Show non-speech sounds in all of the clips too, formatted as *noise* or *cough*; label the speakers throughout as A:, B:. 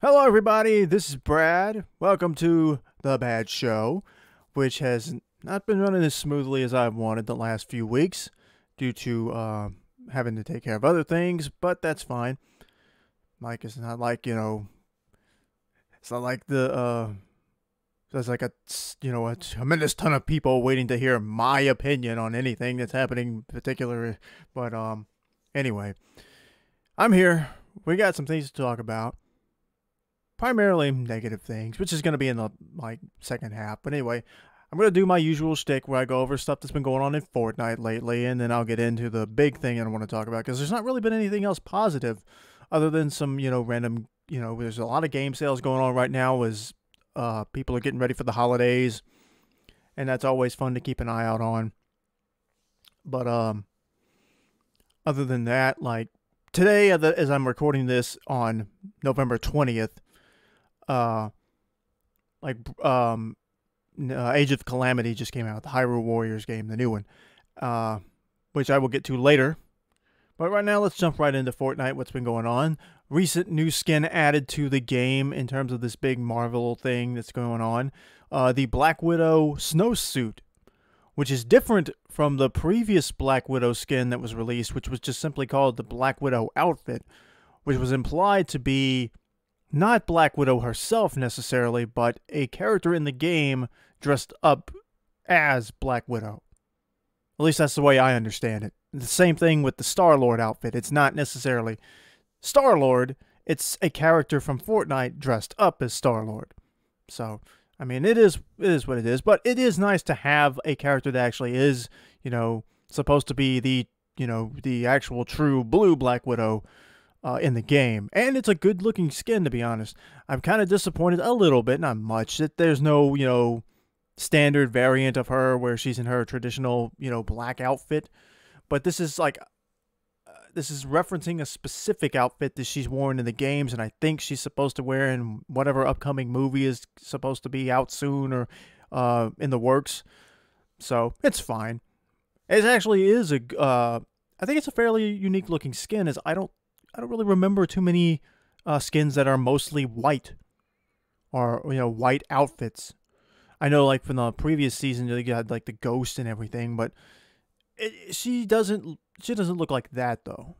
A: Hello, everybody. This is Brad. Welcome to The Bad Show, which has not been running as smoothly as I've wanted the last few weeks due to uh, having to take care of other things, but that's fine. Like, it's not like, you know, it's not like the, uh, there's like a, you know, a tremendous ton of people waiting to hear my opinion on anything that's happening in particular. But, um, anyway, I'm here. We got some things to talk about primarily negative things, which is going to be in the like second half. But anyway, I'm going to do my usual shtick where I go over stuff that's been going on in Fortnite lately, and then I'll get into the big thing I want to talk about because there's not really been anything else positive other than some, you know, random, you know, there's a lot of game sales going on right now as uh, people are getting ready for the holidays, and that's always fun to keep an eye out on. But um, other than that, like today, as I'm recording this on November 20th, uh, like um, uh, Age of Calamity just came out, the Hyrule Warriors game, the new one, uh, which I will get to later. But right now, let's jump right into Fortnite. What's been going on? Recent new skin added to the game in terms of this big Marvel thing that's going on. Uh, the Black Widow snowsuit, which is different from the previous Black Widow skin that was released, which was just simply called the Black Widow outfit, which was implied to be not Black Widow herself necessarily, but a character in the game dressed up as Black Widow. At least that's the way I understand it. The same thing with the Star Lord outfit. It's not necessarily Star Lord, it's a character from Fortnite dressed up as Star Lord. So, I mean, it is it is what it is, but it is nice to have a character that actually is, you know, supposed to be the, you know, the actual true blue Black Widow uh, in the game. And it's a good looking skin, to be honest. I'm kind of disappointed a little bit, not much, that there's no, you know, standard variant of her where she's in her traditional, you know, black outfit. But this is like, uh, this is referencing a specific outfit that she's worn in the games, and I think she's supposed to wear in whatever upcoming movie is supposed to be out soon or uh, in the works. So it's fine. It actually is a. Uh, I think it's a fairly unique looking skin. As I don't I don't really remember too many uh, skins that are mostly white or you know white outfits. I know like from the previous season they had like the ghost and everything, but it, she doesn't she doesn't look like that though.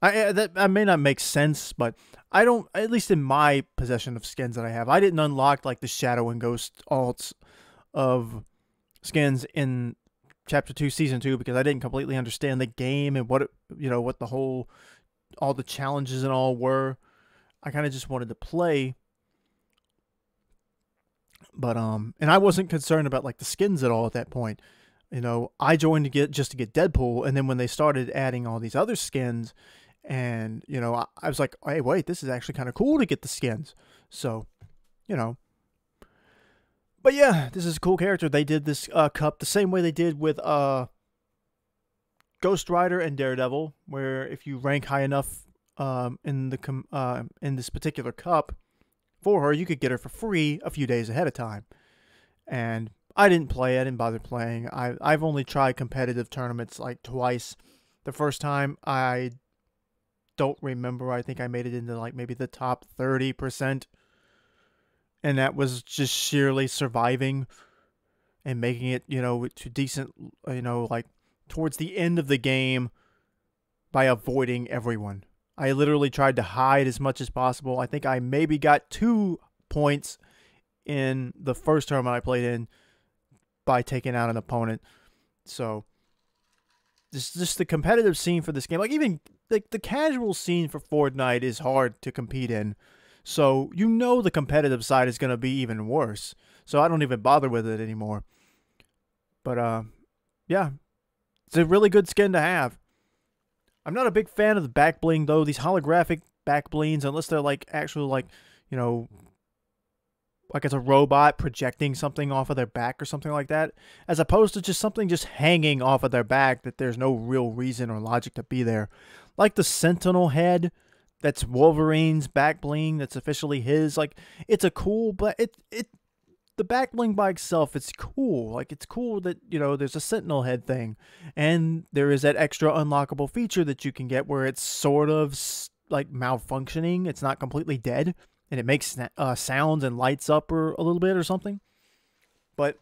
A: I that I may not make sense, but I don't at least in my possession of skins that I have, I didn't unlock like the shadow and ghost alts of skins in chapter 2 season 2 because I didn't completely understand the game and what it, you know what the whole all the challenges and all were. I kind of just wanted to play. But um and I wasn't concerned about like the skins at all at that point. You know, I joined to get just to get Deadpool and then when they started adding all these other skins and you know, I, I was like, "Hey, wait, this is actually kind of cool to get the skins." So, you know, but yeah, this is a cool character. They did this uh, cup the same way they did with uh Ghost Rider and Daredevil, where if you rank high enough um, in the com- uh, in this particular cup for her, you could get her for free a few days ahead of time. And I didn't play. I didn't bother playing. I I've only tried competitive tournaments like twice. The first time I don't remember. I think I made it into like maybe the top thirty percent, and that was just sheerly surviving and making it, you know, to decent, you know, like towards the end of the game by avoiding everyone. I literally tried to hide as much as possible. I think I maybe got two points in the first tournament I played in by taking out an opponent. So just just the competitive scene for this game, like even like the casual scene for Fortnite is hard to compete in. So you know the competitive side is going to be even worse. So I don't even bother with it anymore. But uh yeah, it's a really good skin to have. I'm not a big fan of the back bling though. These holographic back blings, unless they're like actually like, you know, like it's a robot projecting something off of their back or something like that, as opposed to just something just hanging off of their back that there's no real reason or logic to be there. Like the Sentinel head, that's Wolverine's back bling, that's officially his. Like it's a cool, but it it the back bling by itself, it's cool. Like it's cool that you know there's a Sentinel head thing, and there is that extra unlockable feature that you can get where it's sort of like malfunctioning. It's not completely dead. and it makes uh, sounds and lights up or a little bit or something. But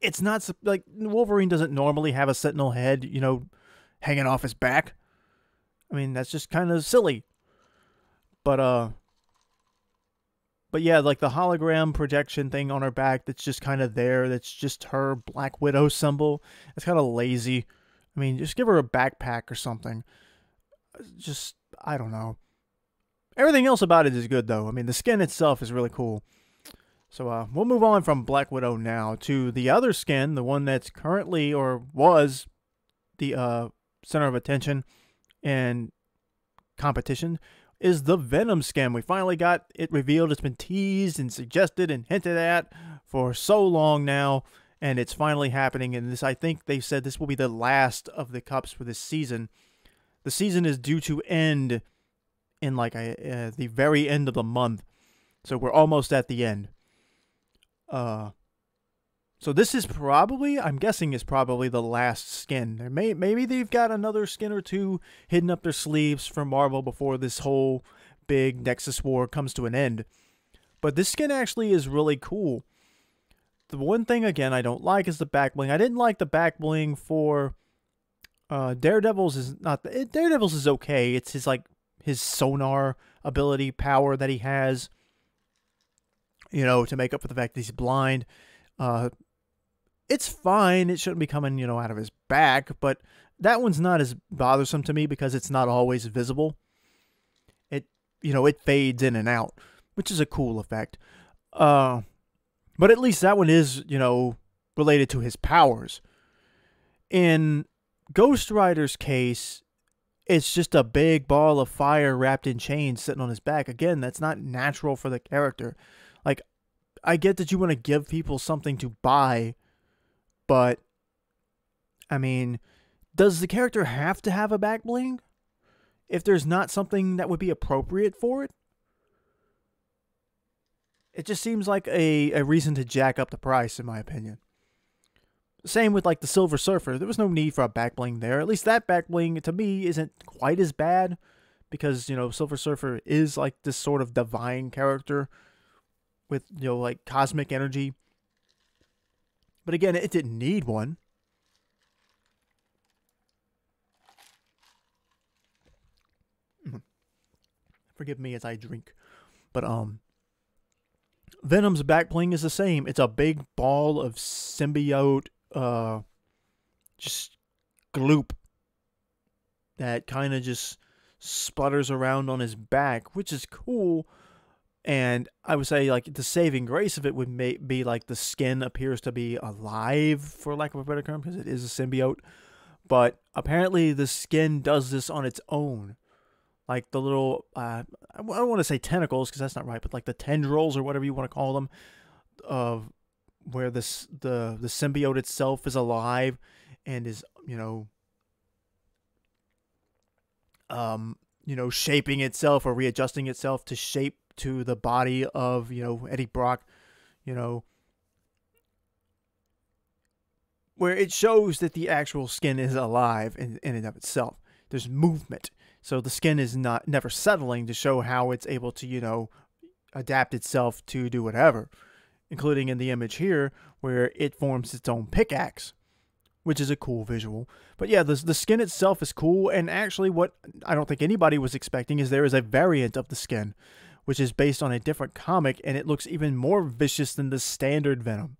A: it's not like Wolverine doesn't normally have a sentinel head, you know, hanging off his back. I mean, that's just kind of silly. But uh but yeah, like the hologram projection thing on her back that's just kind of there, that's just her Black Widow symbol. It's kind of lazy. I mean, just give her a backpack or something. Just I don't know. Everything else about it is good though. I mean, the skin itself is really cool. So uh, we'll move on from Black Widow now to the other skin, the one that's currently or was the uh, center of attention and competition, is the Venom scam. We finally got it revealed. It's been teased and suggested and hinted at for so long now, and it's finally happening. And this, I think they said this will be the last of the cups for this season. The season is due to end in like a, uh, the very end of the month. So we're almost at the end. Uh so this is probably, I'm guessing, is probably the last skin. There may maybe they've got another skin or two hidden up their sleeves from Marvel before this whole big Nexus war comes to an end. But this skin actually is really cool. The one thing again I don't like is the back bling. I didn't like the back bling for uh, Daredevil's is not the, Daredevil's is okay. It's his like his sonar ability power that he has, you know, to make up for the fact that he's blind. Uh, it's fine. It shouldn't be coming, you know, out of his back, but that one's not as bothersome to me because it's not always visible. It, you know, it fades in and out, which is a cool effect. Uh, but at least that one is, you know, related to his powers. In Ghost Rider's case, it's just a big ball of fire wrapped in chains sitting on his back. Again, that's not natural for the character. Like, I get that you want to give people something to buy, but I mean, does the character have to have a back bling? If there's not something that would be appropriate for it? It just seems like a, a reason to jack up the price, in my opinion. Same with like the Silver Surfer. There was no need for a back bling there. At least that back bling to me isn't quite as bad because, you know, Silver Surfer is like this sort of divine character with, you know, like cosmic energy. But again, it didn't need one. *clears throat* Forgive me as I drink. But um Venom's back bling is the same. It's a big ball of symbiote uh, just gloop that kind of just sputters around on his back, which is cool. And I would say, like, the saving grace of it would may- be like the skin appears to be alive, for lack of a better term, because it is a symbiote. But apparently, the skin does this on its own. Like the little, uh, I don't want to say tentacles because that's not right, but like the tendrils or whatever you want to call them of where this the the symbiote itself is alive and is you know um you know shaping itself or readjusting itself to shape to the body of you know Eddie Brock you know where it shows that the actual skin is alive in, in and of itself. There's movement. So the skin is not never settling to show how it's able to you know adapt itself to do whatever including in the image here where it forms its own pickaxe, which is a cool visual. But yeah, the, the skin itself is cool, and actually, what I don't think anybody was expecting is there is a variant of the skin, which is based on a different comic, and it looks even more vicious than the standard Venom.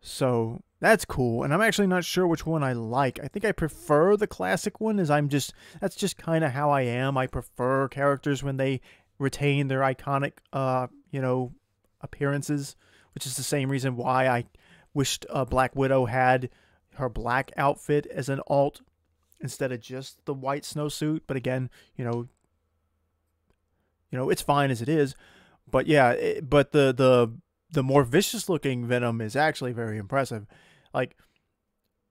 A: So that's cool, and I'm actually not sure which one I like. I think I prefer the classic one, as I'm just that's just kind of how I am. I prefer characters when they retain their iconic, uh, you know, appearances, which is the same reason why I wished uh, Black Widow had her black outfit as an alt instead of just the white snowsuit. But again, you know, you know, it's fine as it is. But yeah, it, but the the the more vicious looking Venom is actually very impressive. Like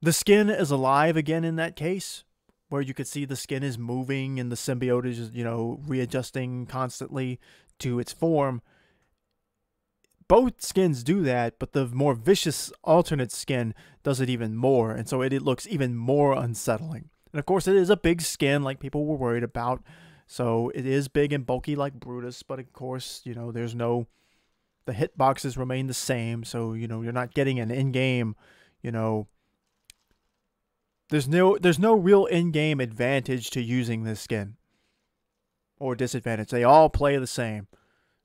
A: the skin is alive again in that case, where you could see the skin is moving and the symbiote is you know readjusting constantly to its form both skins do that, but the more vicious alternate skin does it even more, and so it, it looks even more unsettling. And of course, it is a big skin, like people were worried about. So it is big and bulky like Brutus, but of course, you know, there's no the hitboxes remain the same, so you know, you're not getting an in-game, you know, there's no there's no real in-game advantage to using this skin or disadvantage. They all play the same.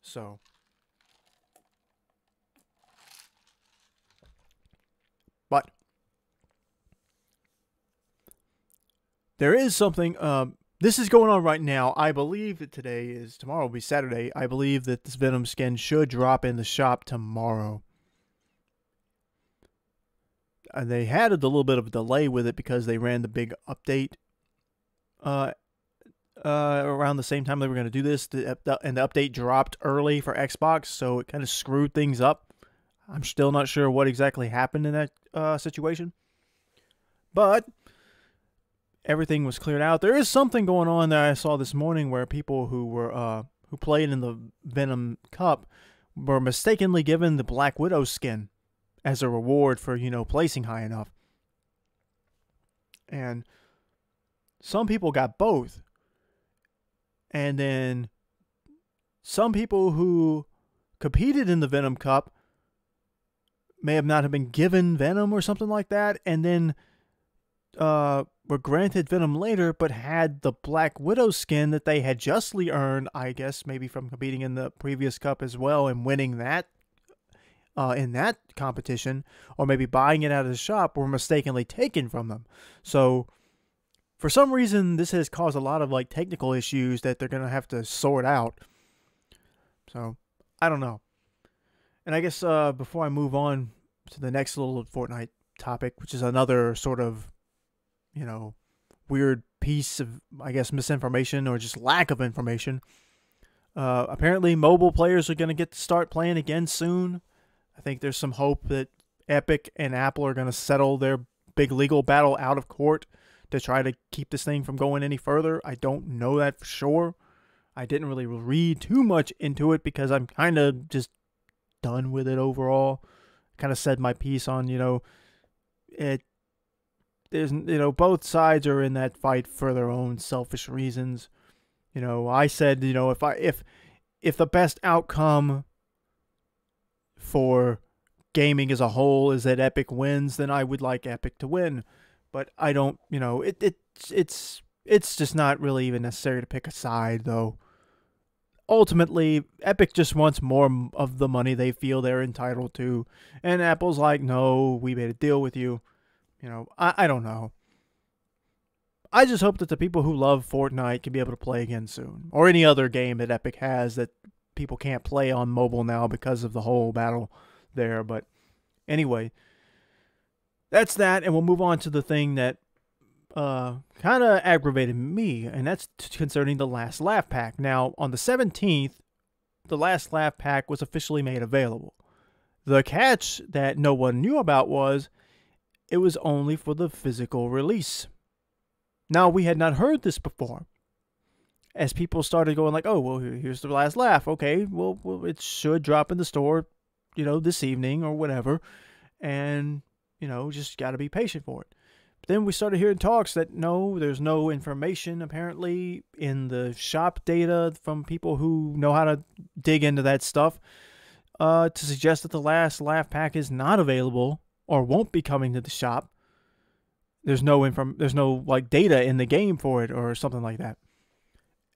A: So But there is something um this is going on right now. I believe that today is tomorrow will be Saturday. I believe that this Venom skin should drop in the shop tomorrow. And they had a little bit of a delay with it because they ran the big update uh, uh, around the same time they were going to do this. The, the, and the update dropped early for Xbox, so it kind of screwed things up. I'm still not sure what exactly happened in that uh, situation. But everything was cleared out. There is something going on that I saw this morning where people who were uh, who played in the Venom Cup were mistakenly given the Black Widow skin as a reward for you know placing high enough, and some people got both, and then some people who competed in the Venom Cup may have not have been given Venom or something like that, and then uh, were granted Venom later, but had the Black Widow skin that they had justly earned, I guess, maybe from competing in the previous cup as well and winning that uh, in that competition, or maybe buying it out of the shop, were mistakenly taken from them. So, for some reason, this has caused a lot of like technical issues that they're gonna have to sort out. So, I don't know. And I guess uh, before I move on to the next little Fortnite topic, which is another sort of you know, weird piece of, I guess, misinformation or just lack of information. Uh, apparently, mobile players are going to get to start playing again soon. I think there's some hope that Epic and Apple are going to settle their big legal battle out of court to try to keep this thing from going any further. I don't know that for sure. I didn't really read too much into it because I'm kind of just done with it overall. Kind of said my piece on, you know, it there's you know both sides are in that fight for their own selfish reasons. You know, I said, you know, if I if if the best outcome for gaming as a whole is that Epic wins, then I would like Epic to win. But I don't, you know, it it's it's it's just not really even necessary to pick a side though. Ultimately, Epic just wants more of the money they feel they're entitled to, and Apple's like, "No, we made a deal with you." You know, I, I don't know. I just hope that the people who love Fortnite can be able to play again soon, or any other game that Epic has that people can't play on mobile now because of the whole battle there. But anyway, that's that, and we'll move on to the thing that uh, kind of aggravated me, and that's concerning the Last Laugh Pack. Now, on the 17th, the Last Laugh Pack was officially made available. The catch that no one knew about was it was only for the physical release. Now, we had not heard this before. As people started going like, oh, well, here's the last laugh. Okay, well, well it should drop in the store, you know, this evening or whatever. And, you know, just got to be patient for it. But then we started hearing talks that no, there's no information apparently in the shop data from people who know how to dig into that stuff uh, to suggest that the last laugh pack is not available or won't be coming to the shop. There's no inform there's no like data in the game for it or something like that.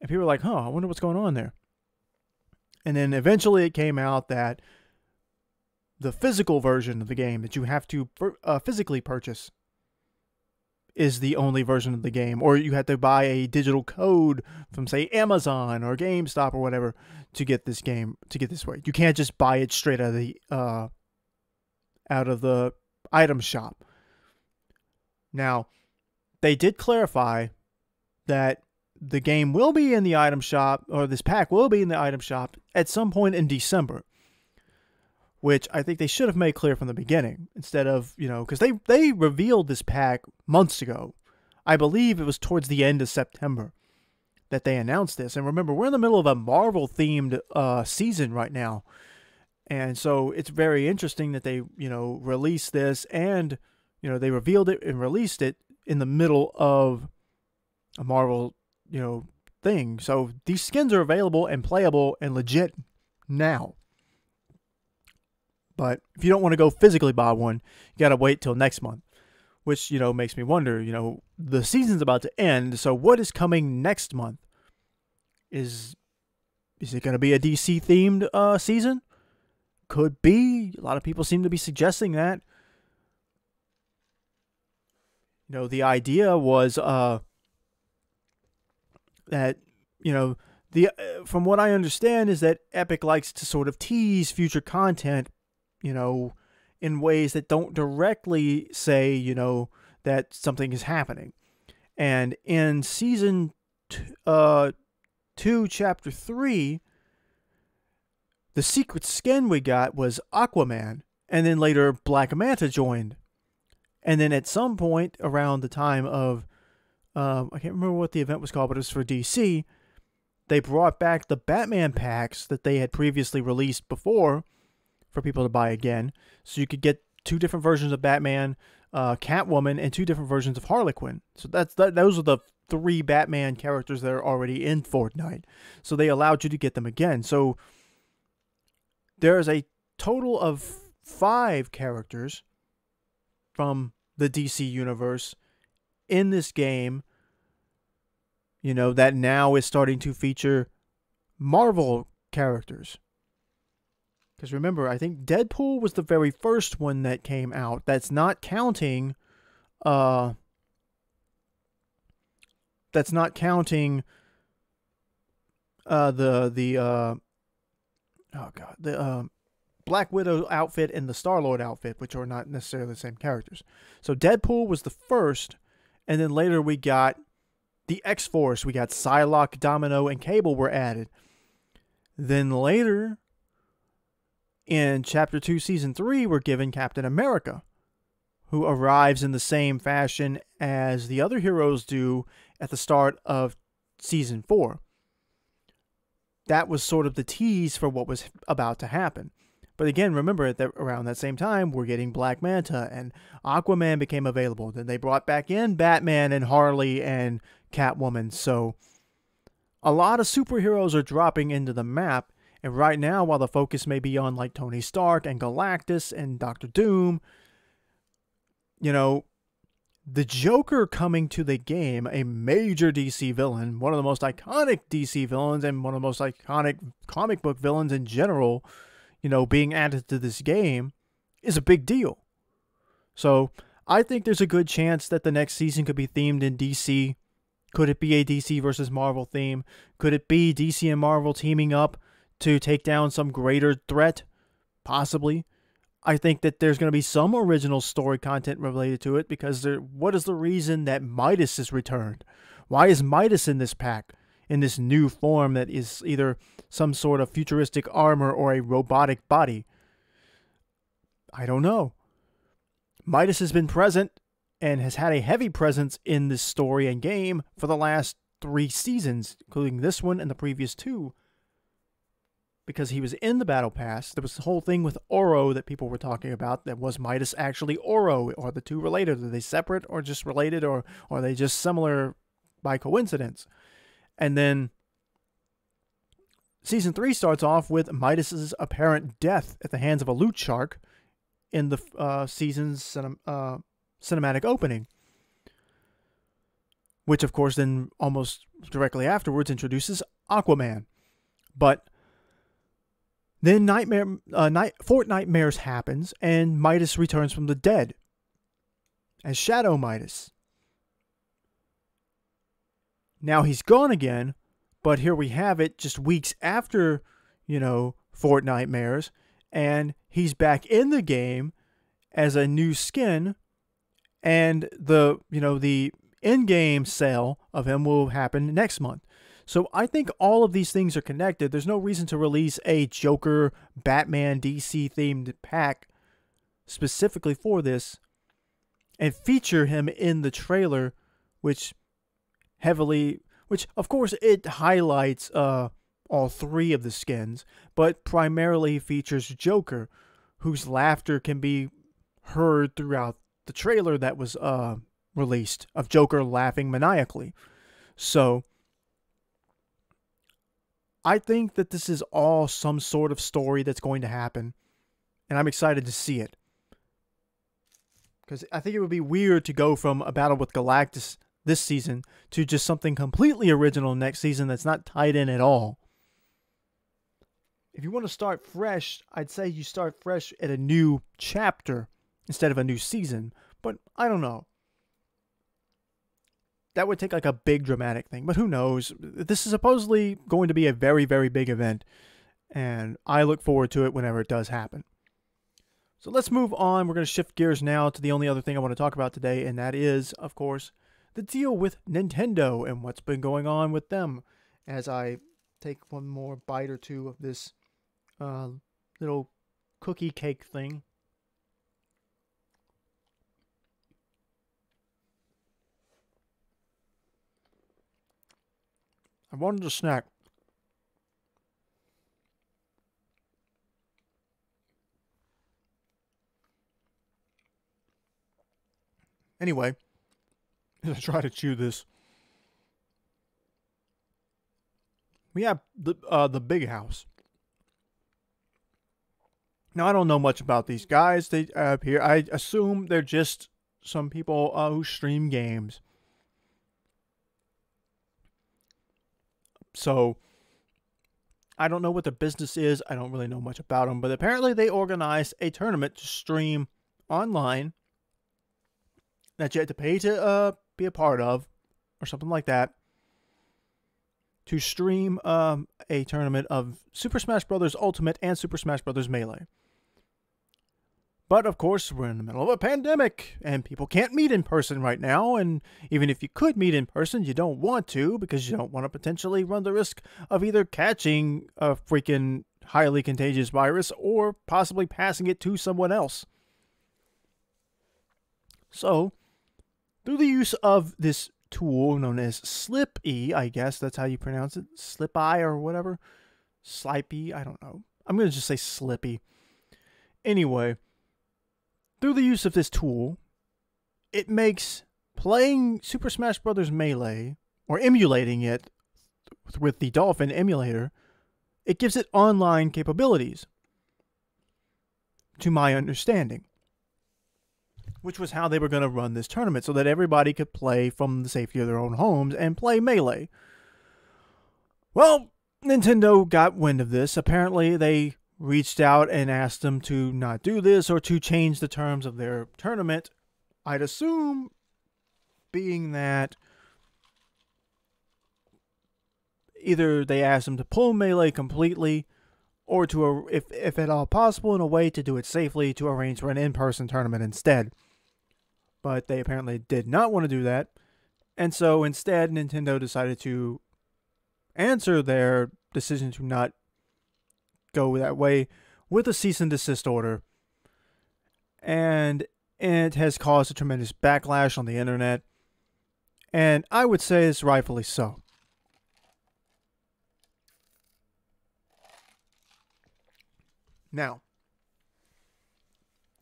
A: And people are like, "Huh, I wonder what's going on there." And then eventually it came out that the physical version of the game that you have to uh, physically purchase is the only version of the game, or you have to buy a digital code from, say, Amazon or GameStop or whatever to get this game to get this way. You can't just buy it straight out of the uh, out of the item shop. Now, they did clarify that the game will be in the item shop, or this pack will be in the item shop at some point in December. Which I think they should have made clear from the beginning, instead of, you know, because they, they revealed this pack months ago. I believe it was towards the end of September that they announced this. And remember, we're in the middle of a Marvel themed uh, season right now. And so it's very interesting that they, you know, released this and, you know, they revealed it and released it in the middle of a Marvel, you know, thing. So these skins are available and playable and legit now. But if you don't want to go physically buy one, you got to wait till next month, which, you know, makes me wonder, you know, the season's about to end. So what is coming next month? Is is it going to be a DC themed uh, season? Could be. A lot of people seem to be suggesting that. You know, the idea was uh, that you know the uh, from what I understand is that Epic likes to sort of tease future content, you know, in ways that don't directly say you know that something is happening. And in season t- uh, two, chapter three, the secret skin we got was Aquaman, and then later Black Manta joined. And then at some point around the time of, um, I can't remember what the event was called, but it was for DC, they brought back the Batman packs that they had previously released before for people to buy again. So you could get two different versions of Batman, uh, Catwoman, and two different versions of Harley Quinn. So that's that, those are the three Batman characters that are already in Fortnite. So they allowed you to get them again. So there is a total of five characters from the DC universe in this game, you know, that now is starting to feature Marvel characters. Because remember, I think Deadpool was the very first one that came out. That's not counting, uh, that's not counting, uh, the, the, uh, oh god, the, um, Black Widow outfit and the Star Lord outfit, which are not necessarily the same characters. So Deadpool was the first, and then later we got the X Force. We got Psylocke, Domino, and Cable were added. Then later, in Chapter 2, Season 3, we're given Captain America, who arrives in the same fashion as the other heroes do at the start of Season 4. That was sort of the tease for what was about to happen. But again, remember that around that same time, we're getting Black Manta and Aquaman became available. Then they brought back in Batman and Harley and Catwoman. So a lot of superheroes are dropping into the map. And right now, while the focus may be on like Tony Stark and Galactus and Doctor Doom, you know, the Joker coming to the game, a major DC villain, one of the most iconic DC villains and one of the most iconic comic book villains in general you know, being added to this game is a big deal. So I think there's a good chance that the next season could be themed in DC. Could it be a DC versus Marvel theme? Could it be DC and Marvel teaming up to take down some greater threat? Possibly. I think that there's going to be some original story content related to it because there, what is the reason that Midas is returned? Why is Midas in this pack? in this new form that is either some sort of futuristic armor or a robotic body. I don't know. Midas has been present and has had a heavy presence in this story and game for the last three seasons, including this one and the previous two. Because he was in the Battle Pass. There was the whole thing with Oro that people were talking about. That was Midas actually Oro? Are the two related? Are they separate or just related or, or are they just similar by coincidence? And then season three starts off with Midas's apparent death at the hands of a loot shark in the uh, season's cinem- uh, cinematic opening. Which, of course, then almost directly afterwards introduces Aquaman. But then Nightmare, uh, Night, Fortnitemares happens, and Midas returns from the dead as Shadow Midas. Now he's gone again, but here we have it just weeks after, you know, Fortnitemares, and he's back in the game as a new skin, and the, you know, the in-game sale of him will happen next month. So I think all of these things are connected. There's no reason to release a Joker, Batman, DC themed pack specifically for this and feature him in the trailer, which heavily, which of course it highlights uh, all three of the skins, but primarily features Joker, whose laughter can be heard throughout the trailer that was uh, released of Joker laughing maniacally. So I think that this is all some sort of story that's going to happen, and I'm excited to see it. Because I think it would be weird to go from a battle with Galactus this season to just something completely original next season that's not tied in at all. If you want to start fresh, I'd say you start fresh at a new chapter instead of a new season. But I don't know. That would take like a big dramatic thing, but who knows? This is supposedly going to be a very, very big event, and I look forward to it whenever it does happen. So let's move on. We're going to shift gears now to the only other thing I want to talk about today, and that is, of course, the deal with Nintendo and what's been going on with them. As I take one more bite or two of this uh, little cookie cake thing. I wanted a snack. Anyway, *laughs* as I try to chew this, we have the uh, the big house. Now I don't know much about these guys they have here. I assume they're just some people uh, who stream games. So I don't know what the business is. I don't really know much about them, but apparently they organized a tournament to stream online that you had to pay to uh, be a part of, or something like that, to stream um, a tournament of Super Smash Bros. Ultimate and Super Smash Bros. Melee. But of course, we're in the middle of a pandemic and people can't meet in person right now. And even if you could meet in person, you don't want to because you don't want to potentially run the risk of either catching a freaking highly contagious virus or possibly passing it to someone else. So, through the use of this tool known as Slippi, I guess that's how you pronounce it, Slippi or whatever, Slipey, I don't know. I'm going to just say Slippy. Anyway, through the use of this tool, it makes playing Super Smash Bros. Melee or emulating it with the Dolphin emulator, it gives it online capabilities. To my understanding, which was how they were going to run this tournament so that everybody could play from the safety of their own homes and play Melee. Well, Nintendo got wind of this. Apparently, they reached out and asked them to not do this or to change the terms of their tournament. I'd assume, being that either they asked them to pull melee completely or to, if, if at all possible, in a way to do it safely, to arrange for an in person tournament instead. But they apparently did not want to do that. And so instead, Nintendo decided to answer their decision to not go that way with a cease and desist order. And it has caused a tremendous backlash on the internet. And I would say it's rightfully so. Now,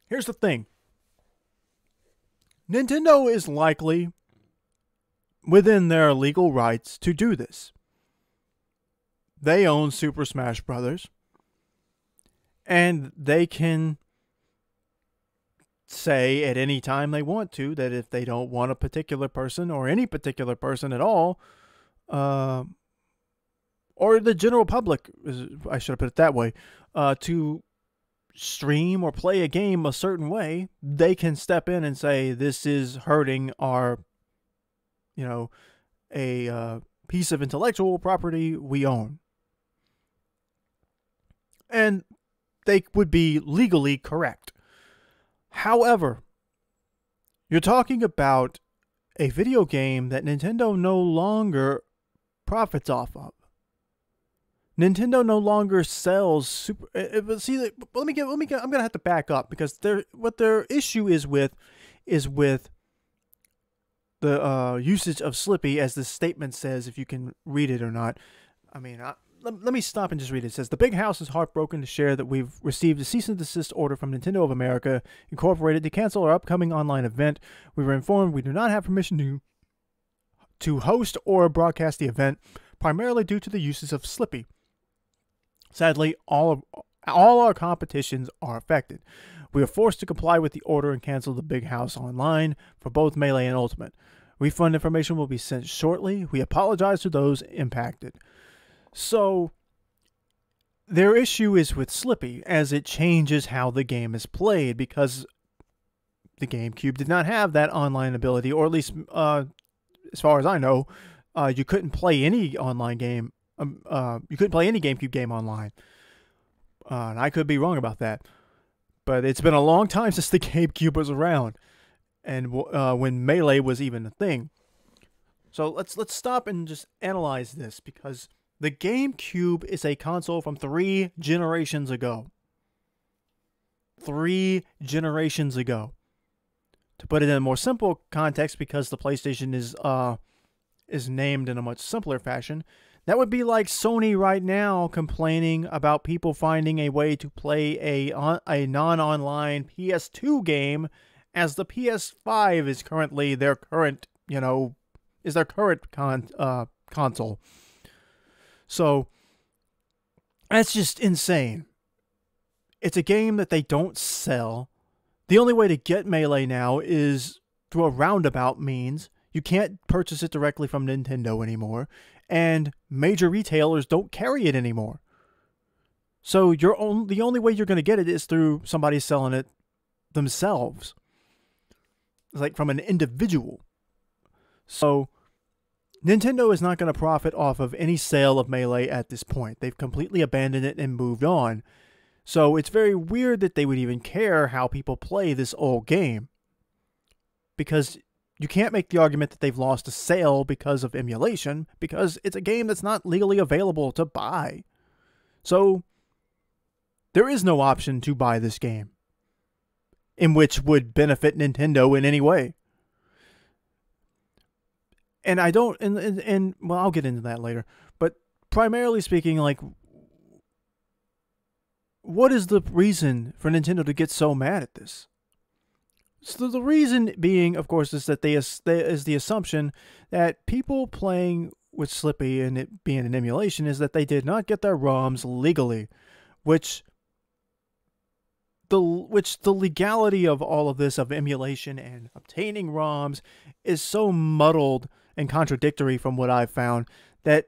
A: here's the thing Nintendo is likely within their legal rights to do this. They own Super Smash Brothers and they can say at any time they want to that if they don't want a particular person or any particular person at all, uh, or the general public, I should have put it that way, uh, to stream or play a game a certain way, they can step in and say this is hurting our, you know, a uh, piece of intellectual property we own. And they would be legally correct. However, you're talking about a video game that Nintendo no longer profits off of. Nintendo no longer sells super. Uh, see, let me get. Let me get. I'm gonna have to back up because their what their issue is with is with the uh, usage of Slippi, as the statement says, if you can read it or not. I mean, I, let, let me stop and just read it. It says The Big House is heartbroken to share that we've received a cease and desist order from Nintendo of America Incorporated to cancel our upcoming online event. We were informed we do not have permission to to host or broadcast the event, primarily due to the uses of Slippi. Sadly, all of all our competitions are affected. We are forced to comply with the order and cancel the Big House online for both Melee and Ultimate. Refund information will be sent shortly. We apologize to those impacted. So, their issue is with Slippi, as it changes how the game is played because the GameCube did not have that online ability, or at least, uh, as far as I know, uh, you couldn't play any online game. Um, uh, you couldn't play any GameCube game online. Uh, and I could be wrong about that, but it's been a long time *laughs* since the GameCube was around, and uh, when Melee was even a thing. So let's let's stop and just analyze this because the GameCube is a console from three generations ago. Three generations ago. To put it in a more simple context, because the PlayStation is uh is named in a much simpler fashion, that would be like Sony right now complaining about people finding a way to play a a non-online PS2 game as the PS5 is currently their current, you know, is their current con uh, console. So that's just insane. It's a game that they don't sell. The only way to get Melee now is through a roundabout means. You can't purchase it directly from Nintendo anymore and major retailers don't carry it anymore. So you're on, the only way you're going to get it is through somebody selling it themselves. Like from an individual. So Nintendo is not going to profit off of any sale of Melee at this point. They've completely abandoned it and moved on. So it's very weird that they would even care how people play this old game. Because you can't make the argument that they've lost a sale because of emulation, because it's a game that's not legally available to buy. So, there is no option to buy this game, in which would benefit Nintendo in any way. And I don't, and, and, and well, I'll get into that later. But primarily speaking, like, what is the reason for Nintendo to get so mad at this? So the reason being, of course, is that they is, is the assumption that people playing with Slippi and it being an emulation is that they did not get their ROMs legally, which the which the legality of all of this of emulation and obtaining ROMs is so muddled and contradictory from what I've found that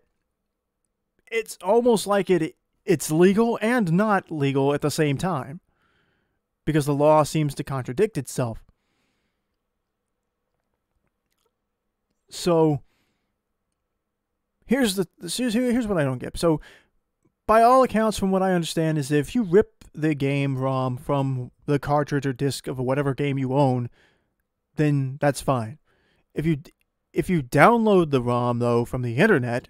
A: it's almost like it it's legal and not legal at the same time because the law seems to contradict itself. So here's the here's what I don't get. So by all accounts, from what I understand, is if you rip the game ROM from the cartridge or disc of whatever game you own, then that's fine. If you if you download the ROM though from the internet,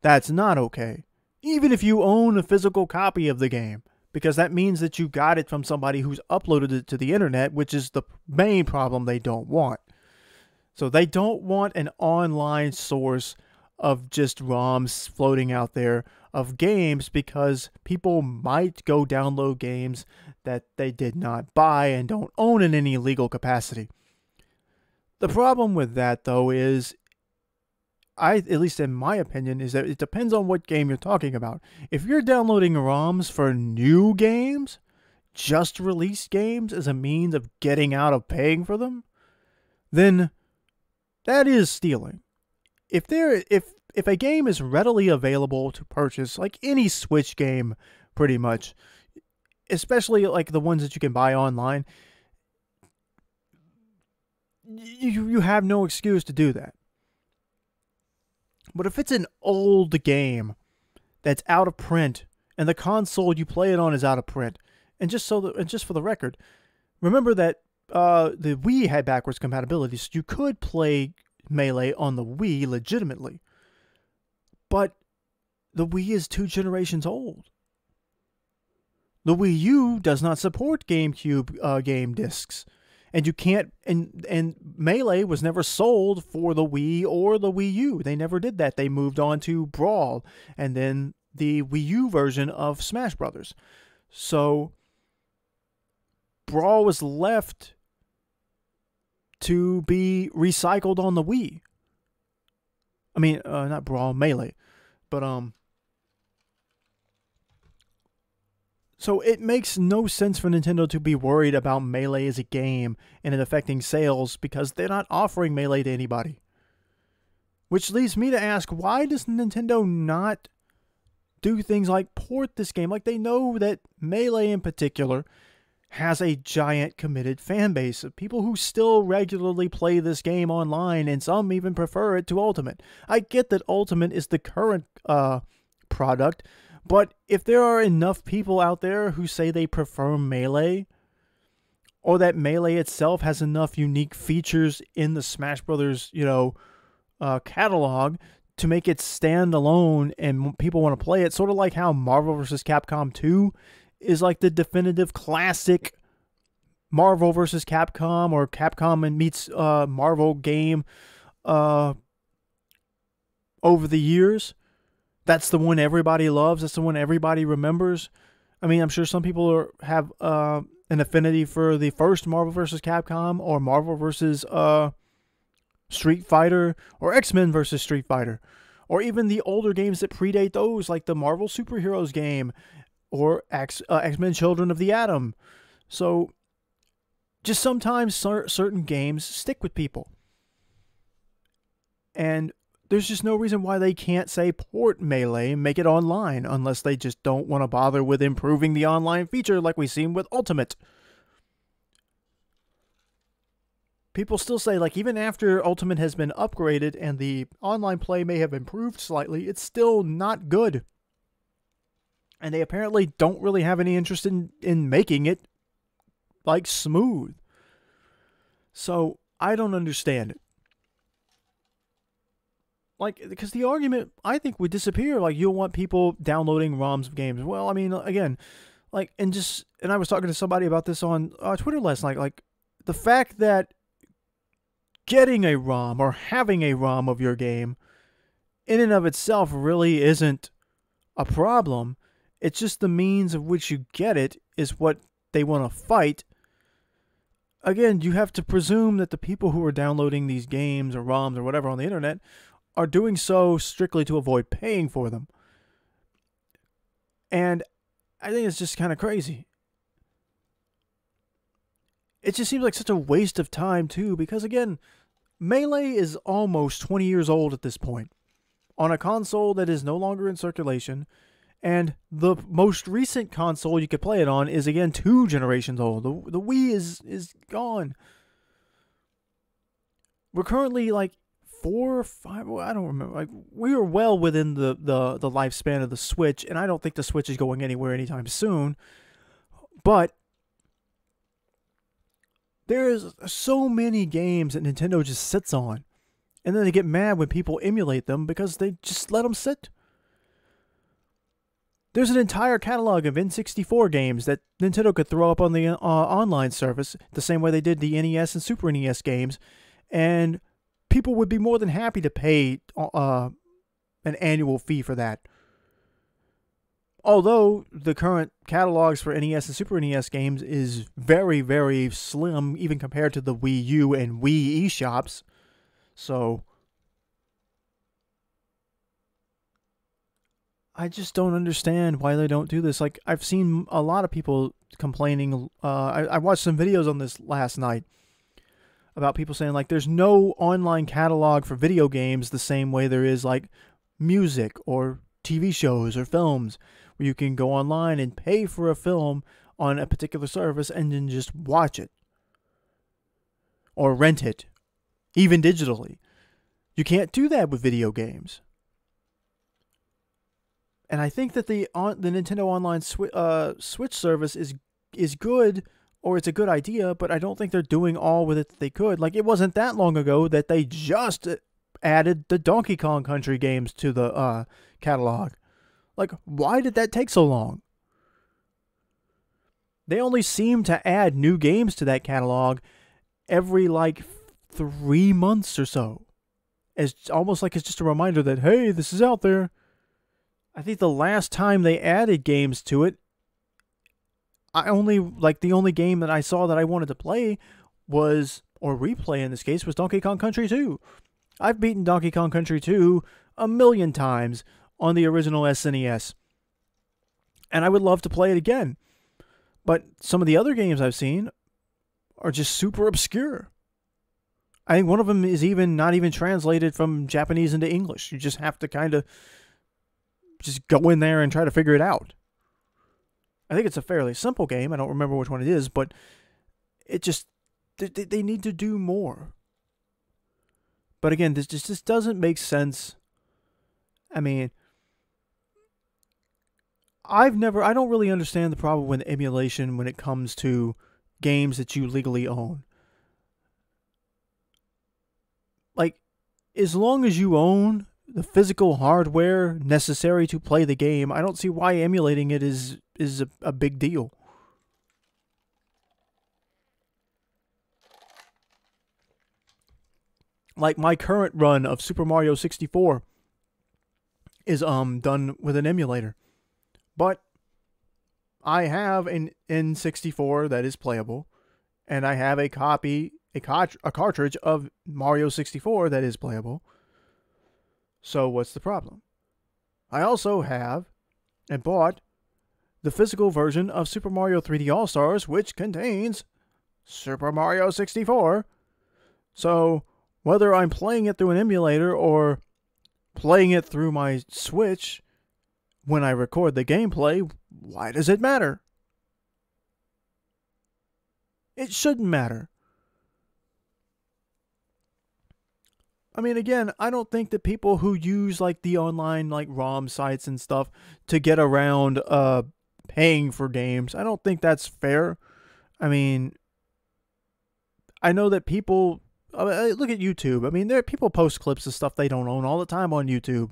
A: that's not okay. Even if you own a physical copy of the game, because that means that you got it from somebody who's uploaded it to the internet, which is the main problem they don't want. So they don't want an online source of just ROMs floating out there of games because people might go download games that they did not buy and don't own in any legal capacity. The problem with that though is I at least in my opinion is that it depends on what game you're talking about. If you're downloading ROMs for new games, just released games as a means of getting out of paying for them, then that is stealing. If there if if a game is readily available to purchase, like any Switch game pretty much, especially like the ones that you can buy online, you you have no excuse to do that. But if it's an old game that's out of print and the console you play it on is out of print, and just so that, and just for the record, remember that uh, the Wii had backwards compatibility, so you could play Melee on the Wii legitimately. But the Wii is two generations old. The Wii U does not support GameCube uh, game discs and you can't and and melee was never sold for the wii or the wii u. They never did that. They moved on to brawl and then the wii u version of smash brothers. So brawl was left to be recycled on the wii. I mean uh, not brawl melee but um So it makes no sense for Nintendo to be worried about Melee as a game and it affecting sales because they're not offering Melee to anybody. Which leads me to ask why does Nintendo not do things like port this game? Like they know that Melee in particular has a giant committed fan base of people who still regularly play this game online and some even prefer it to Ultimate. I get that Ultimate is the current uh, product, but if there are enough people out there who say they prefer Melee, or that Melee itself has enough unique features in the Smash Brothers, you know, uh, catalog to make it stand alone and people want to play it, sort of like how Marvel vs. Capcom 2 is like the definitive classic Marvel vs. Capcom or Capcom and meets uh, Marvel game uh, over the years. That's the one everybody loves. That's the one everybody remembers. I mean, I'm sure some people are, have uh, an affinity for the first Marvel versus Capcom or Marvel versus uh, Street Fighter or X Men versus Street Fighter, or even the older games that predate those, like the Marvel Superheroes game or X uh, Men Children of the Atom. So, just sometimes cer- certain games stick with people, and there's just no reason why they can't say port Melee and make it online unless they just don't want to bother with improving the online feature like we've seen with Ultimate. People still say, like, even after Ultimate has been upgraded and the online play may have improved slightly, it's still not good and they apparently don't really have any interest in in making it like smooth. So I don't understand it. Like, because the argument I think would disappear. Like, you'll want people downloading ROMs of games. Well, I mean, again, like, and just, and I was talking to somebody about this on uh, Twitter last night. Like, the fact that getting a ROM or having a ROM of your game in and of itself really isn't a problem it's just the means of which you get it is what they want to fight. Again, you have to presume that the people who are downloading these games or ROMs or whatever on the internet are doing so strictly to avoid paying for them. And I think it's just kind of crazy. It just seems like such a waste of time, too, because again, Melee is almost 20 years old at this point. On a console that is no longer in circulation, and the most recent console you could play it on is again two generations old. The, the Wii is is gone. We're currently like four or five. I don't remember. Like we are well within the the the lifespan of the Switch, and I don't think the Switch is going anywhere anytime soon. But there's so many games that Nintendo just sits on, and then they get mad when people emulate them because they just let them sit. There's an entire catalog of N64 games that Nintendo could throw up on the uh, online service the same way they did the NES and Super NES games, and people would be more than happy to pay uh, an annual fee for that. Although the current catalogs for NES and Super NES games is very, very slim, even compared to the Wii U and Wii eShops. So I just don't understand why they don't do this. Like I've seen a lot of people complaining. Uh, I, I watched some videos on this last night about people saying like there's no online catalog for video games the same way there is like music or TV shows or films where you can go online and pay for a film on a particular service and then just watch it or rent it even digitally. You can't do that with video games and I think that the on the Nintendo Online uh, Switch service is is good or it's a good idea, but I don't think they're doing all with it that they could. Like it wasn't that long ago that they just added the Donkey Kong Country games to the uh, catalog. Like why did that take so long? They only seem to add new games to that catalog every like 3 months or so. It's almost like it's just a reminder that hey, this is out there. I think the last time they added games to it, I only like the only game that I saw that I wanted to play was or replay in this case was Donkey Kong Country 2. I've beaten Donkey Kong Country 2 a million times on the original SNES. and I would love to play it again. But some of the other games I've seen are just super obscure. I think one of them is even not even translated from Japanese into English. You just have to kind of just go in there and try to figure it out. I think it's a fairly simple game. I don't remember which one it is, but it just they, they need to do more. But again, this just this doesn't make sense. I mean, I've never I don't really understand the problem with emulation when it comes to games that you legally own. Like as long as you own the physical hardware necessary to play the game, I don't see why emulating it is is a, a big deal. Like my current run of Super Mario 64 is um done with an emulator. But I have an N64 that is playable, and I have a copy, a, cart- a cartridge of Mario 64 that is playable. So what's the problem? I also have and bought the physical version of Super Mario 3D All Stars, which contains Super Mario 64. So whether I'm playing it through an emulator or playing it through my Switch, when I record the gameplay, why does it matter? It shouldn't matter. I mean, again, I don't think that people who use like the online like ROM sites and stuff to get around uh paying for games, I don't think that's fair. I mean, I know that people I mean, look at YouTube. I mean, there people post clips of stuff they don't own all the time on YouTube.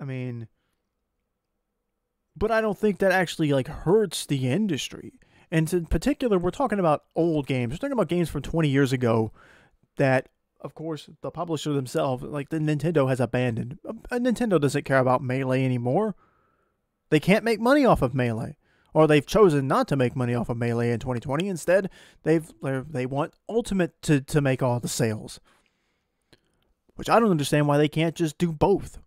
A: I mean, but I don't think that actually like hurts the industry. And in particular, we're talking about old games. We're talking about games from 20 years ago that, of course, the publisher themselves, like the Nintendo, has abandoned. Uh, Nintendo doesn't care about Melee anymore. They can't make money off of Melee, or they've chosen not to make money off of Melee in 2020. Instead, they've they want Ultimate to to make all the sales. Which I don't understand why they can't just do both.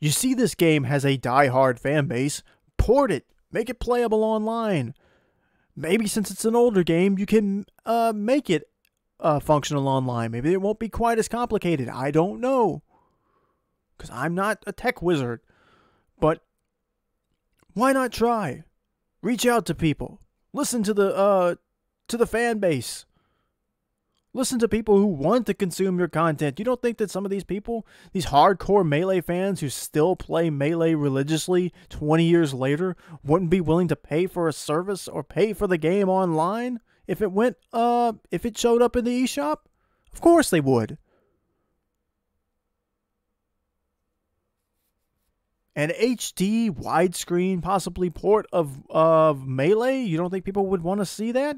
A: You see, this game has a die-hard fan base. Port it, make it playable online. Maybe since it's an older game, you can uh, make it uh, functional online. Maybe it won't be quite as complicated. I don't know. Because I'm not a tech wizard. Why not try? Reach out to people. Listen to the uh to the fan base. Listen to people who want to consume your content. You don't think that some of these people, these hardcore Melee fans who still play Melee religiously 20 years later, wouldn't be willing to pay for a service or pay for the game online if it went uh if it showed up in the eShop? Of course they would. An HD widescreen possibly port of of Melee? You don't think people would want to see that?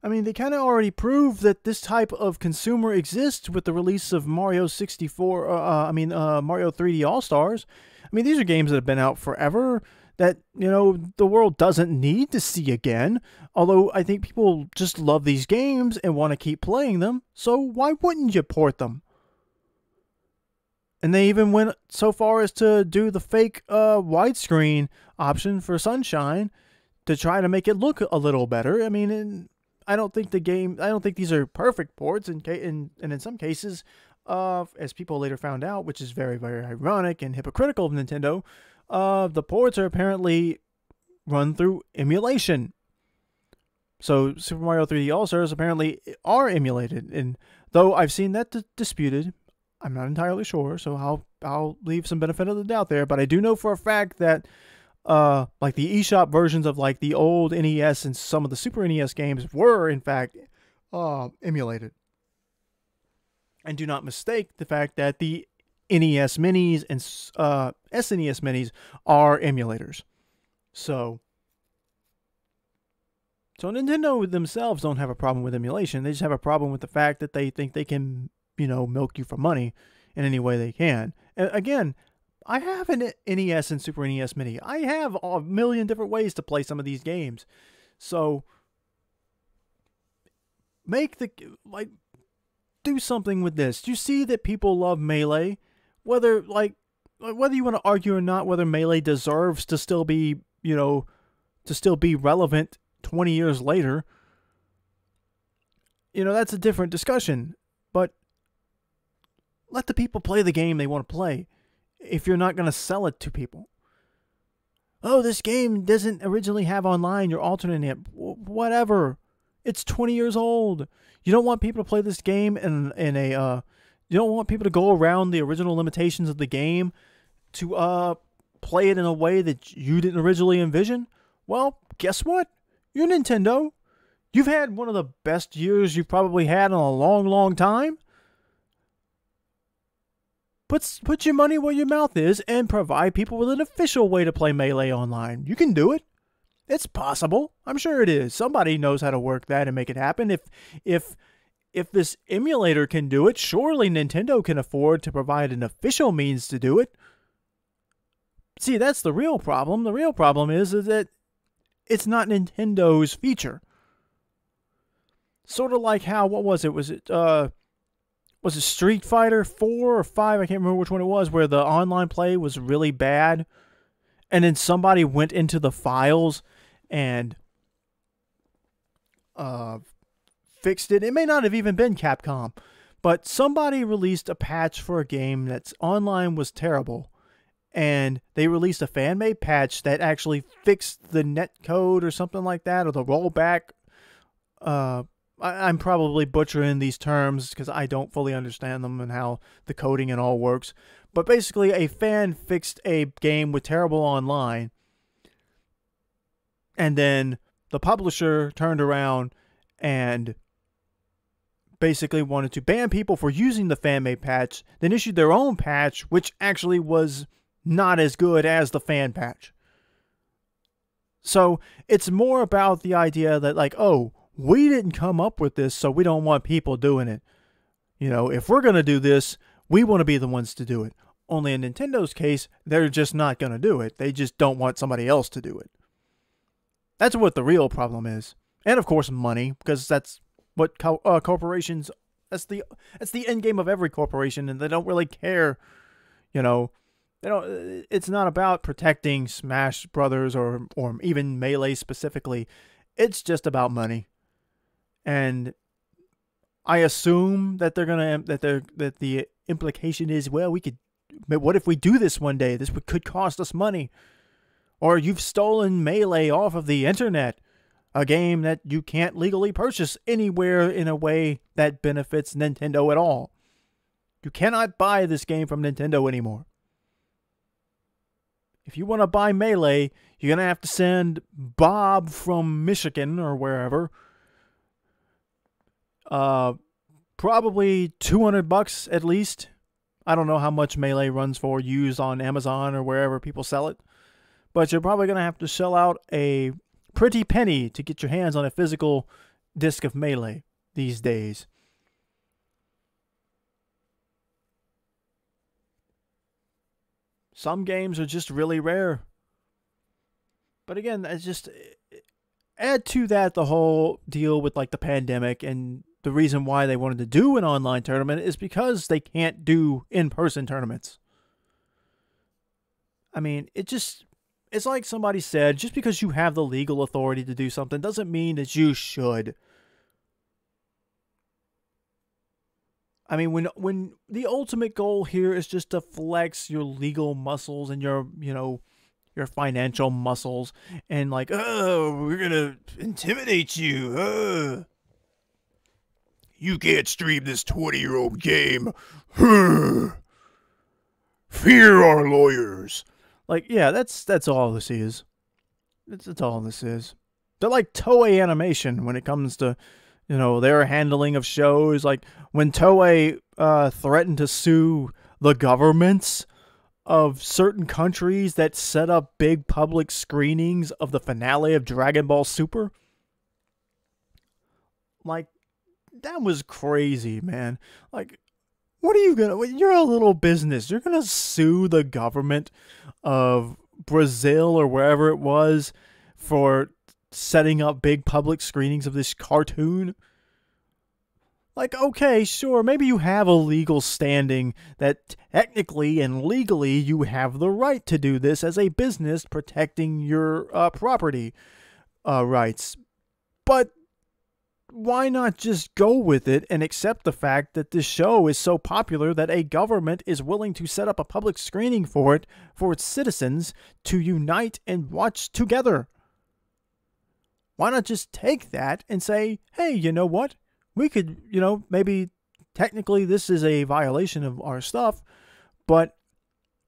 A: I mean, they kind of already proved that this type of consumer exists with the release of Mario 64. Uh, uh I mean, uh, Mario 3D All Stars. I mean, these are games that have been out forever that you know the world doesn't need to see again. Although I think people just love these games and want to keep playing them, so why wouldn't you port them? And they even went so far as to do the fake uh, widescreen option for Sunshine to try to make it look a little better. I mean, I don't think the game. I don't think these are perfect ports, and in, and in some cases, uh, as people later found out, which is very very ironic and hypocritical of Nintendo, uh, the ports are apparently run through emulation. So Super Mario 3D All Stars apparently are emulated, and though I've seen that disputed, I'm not entirely sure. So I'll I'll leave some benefit of the doubt there, but I do know for a fact that uh, like the eShop versions of like the old NES and some of the Super NES games were in fact uh, emulated. And do not mistake the fact that the NES Minis and uh, SNES Minis are emulators. So, so Nintendo themselves don't have a problem with emulation. They just have a problem with the fact that they think they can, you know, milk you for money in any way they can. And again, I have an NES and Super NES Mini. I have a million different ways to play some of these games. So make the like do something with this. Do you see that people love Melee? Whether like whether you want to argue or not whether Melee deserves to still be, you know, to still be relevant 20 years later, you know, that's a different discussion. But let the people play the game they want to play if you're not going to sell it to people. Oh, this game doesn't originally have online, you're alternate it. Whatever. It's 20 years old. You don't want people to play this game in in a uh, you don't want people to go around the original limitations of the game to uh play it in a way that you didn't originally envision. Well, guess what? You're Nintendo. You've had one of the best years you've probably had in a long, long time. Put, put your money where your mouth is and provide people with an official way to play Melee online. You can do it. It's possible. I'm sure it is. Somebody knows how to work that and make it happen. If if if this emulator can do it, surely Nintendo can afford to provide an official means to do it. See, that's the real problem. The real problem is, is that it's not Nintendo's feature. Sort of like how what was it? Was it uh was it Street Fighter 4 or 5? I can't remember which one it was where the online play was really bad and then somebody went into the files and uh, fixed it. It may not have even been Capcom, but somebody released a patch for a game that's online was terrible. And they released a fan made patch that actually fixed the net code or something like that, or the rollback. Uh, I, am probably butchering these terms because I don't fully understand them and how the coding and all works. But basically, a fan fixed a game with terrible online and then the publisher turned around and basically wanted to ban people for using the fan made patch, then issued their own patch, which actually was not as good as the fan patch. So it's more about the idea that, like, oh, we didn't come up with this, so we don't want people doing it. You know, if we're going to do this, we want to be the ones to do it. Only in Nintendo's case, they're just not going to do it. They just don't want somebody else to do it. That's what the real problem is, and of course money, because that's what co- uh, corporations. That's the that's the end game of every corporation, and they don't really care. You know, they don't. It's not about protecting Smash Brothers or or even Melee specifically. It's just about money, and I assume that they're gonna that they're that the implication is well we could. What if we do this one day? This could cost us money or you've stolen Melee off of the internet, a game that you can't legally purchase anywhere in a way that benefits Nintendo at all. You cannot buy this game from Nintendo anymore. If you want to buy Melee, you're going to have to send Bob from Michigan or wherever uh probably 200 bucks at least. I don't know how much Melee runs for used on Amazon or wherever people sell it but you're probably going to have to sell out a pretty penny to get your hands on a physical disc of Melee these days. Some games are just really rare. But again, it's just add to that the whole deal with like the pandemic and the reason why they wanted to do an online tournament is because they can't do in-person tournaments. I mean, it just it's like somebody said, just because you have the legal authority to do something doesn't mean that you should. I mean, when when the ultimate goal here is just to flex your legal muscles and your, you know, your financial muscles and like, oh, we're gonna intimidate you. Uh. You can't stream this 20 year old game. Fear our lawyers. Like, yeah, that's that's all this is. That's, that's all this is. They're like Toei Animation when it comes to, you know, their handling of shows. Like when Toei uh, threatened to sue the governments of certain countries that set up big public screenings of the finale of Dragon Ball Super. Like, that was crazy, man. Like, what are you gonna? You're a little business. You're gonna sue the government of Brazil or wherever it was for setting up big public screenings of this cartoon. Like, okay, sure, maybe you have a legal standing that technically and legally you have the right to do this as a business protecting your uh, property uh, rights. But why not just go with it and accept the fact that this show is so popular that a government is willing to set up a public screening for it for its citizens to unite and watch together? Why not just take that and say, hey, you know what? We could, you know, maybe technically this is a violation of our stuff, but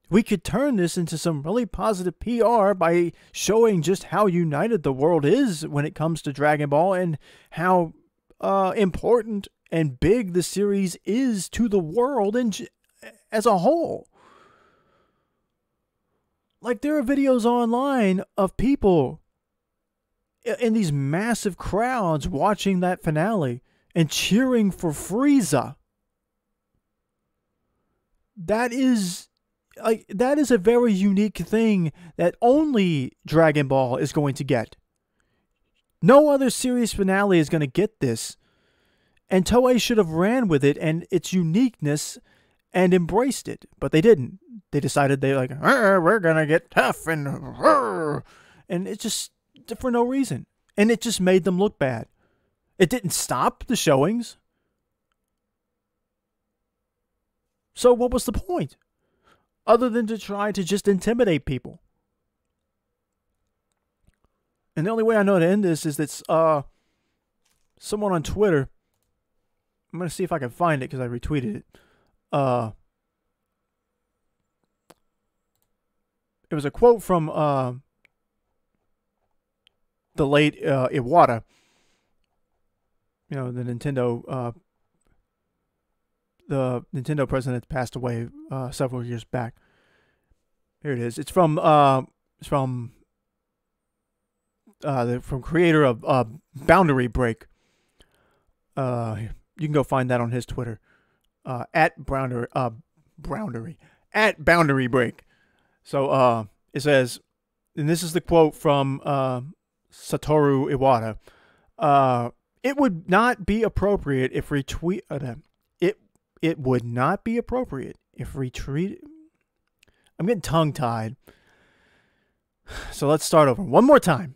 A: we could turn this into some really positive PR by showing just how united the world is when it comes to Dragon Ball and how uh, important and big the series is to the world and as a whole. Like there are videos online of people in these massive crowds watching that finale and cheering for Frieza. That is like that is a very unique thing that only Dragon Ball is going to get. No other series finale is going to get this. And Toei should have ran with it and its uniqueness and embraced it, but they didn't. They decided they like, uh, uh, we're going to get tough and uh, and it's just for no reason. And it just made them look bad. It didn't stop the showings. So what was the point? Other than to try to just intimidate people. And the only way I know to end this is that uh, someone on Twitter. I'm gonna see if I can find it because I retweeted it. Uh, it was a quote from uh, the late uh, Iwata. You know the Nintendo uh, the Nintendo president passed away uh, several years back. Here it is. It's from uh, it's from uh, the, from creator of uh, Boundary Break. Uh, you can go find that on his Twitter uh, at Boundary uh, Boundary at Boundary Break. So uh, it says, and this is the quote from uh, Satoru Iwata. Uh, it would not be appropriate if retweet. Uh, it would not be appropriate if we retreat. I'm getting tongue tied. So let's start over. One more time.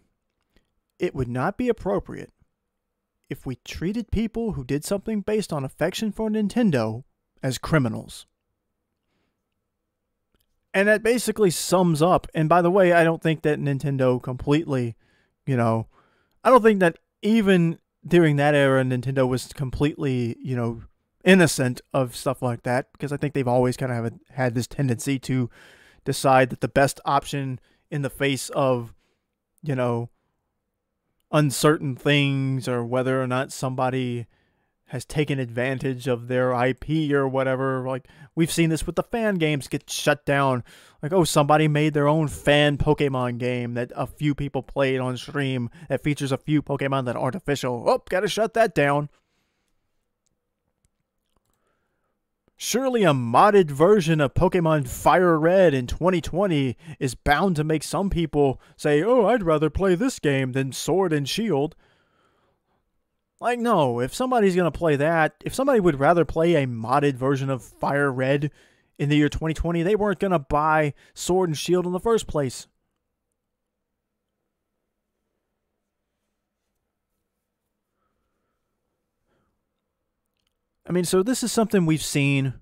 A: It would not be appropriate if we treated people who did something based on affection for Nintendo as criminals. And that basically sums up. And by the way, I don't think that Nintendo completely, you know, I don't think that even during that era, Nintendo was completely, you know, innocent of stuff like that because I think they've always kind of had this tendency to decide that the best option in the face of, you know, uncertain things or whether or not somebody has taken advantage of their IP or whatever. Like we've seen this with the fan games get shut down. Like, oh, somebody made their own fan Pokemon game that a few people played on stream that features a few Pokemon that aren't official. Oh, gotta shut that down. Surely a modded version of Pokemon Fire Red in 2020 is bound to make some people say, oh, I'd rather play this game than Sword and Shield. Like, no, if somebody's going to play that, if somebody would rather play a modded version of Fire Red in the year 2020, they weren't going to buy Sword and Shield in the first place. I mean, so this is something we've seen,